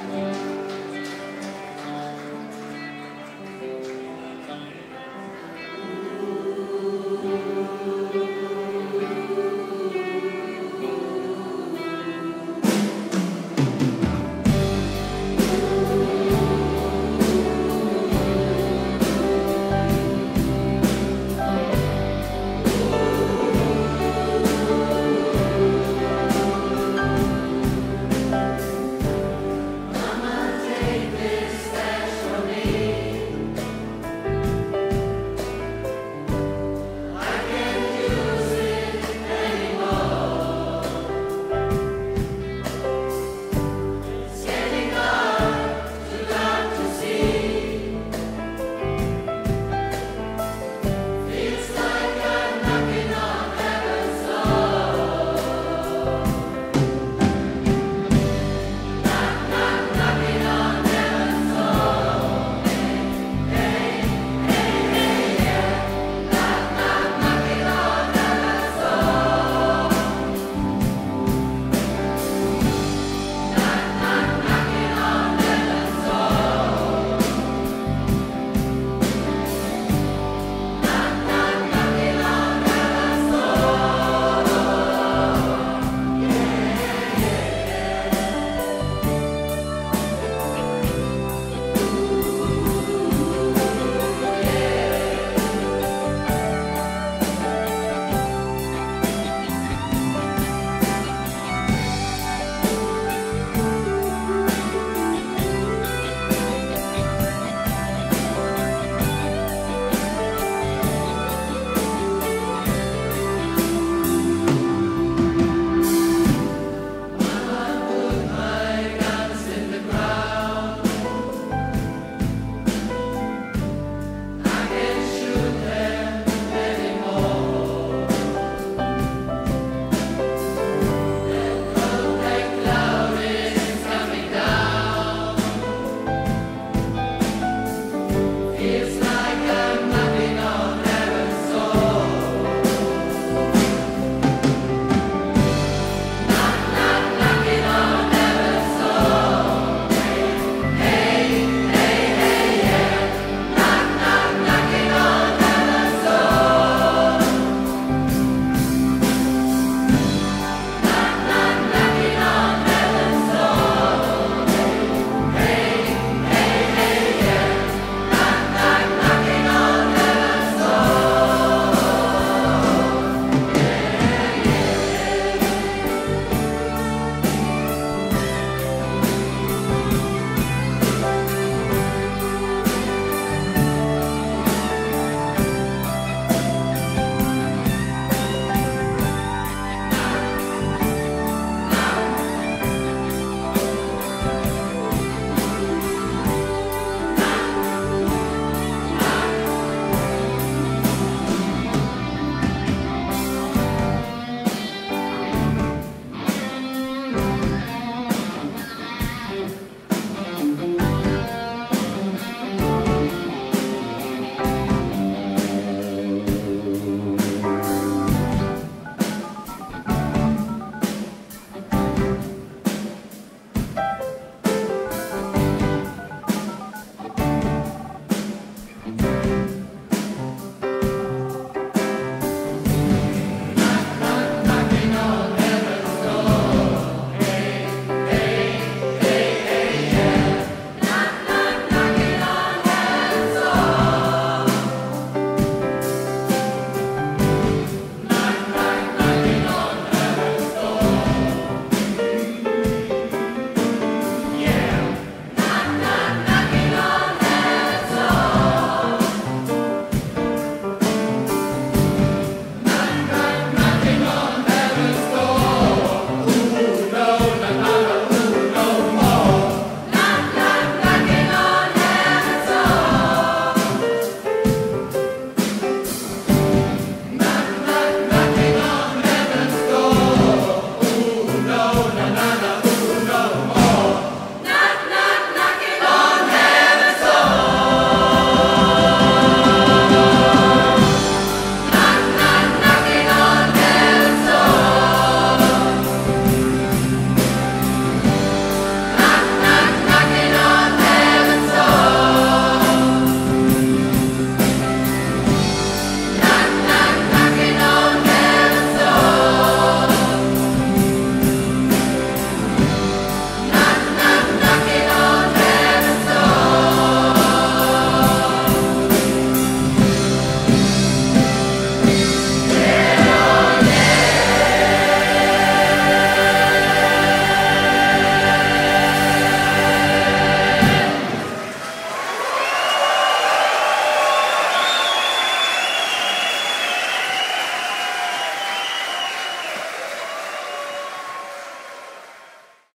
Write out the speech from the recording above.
Amen.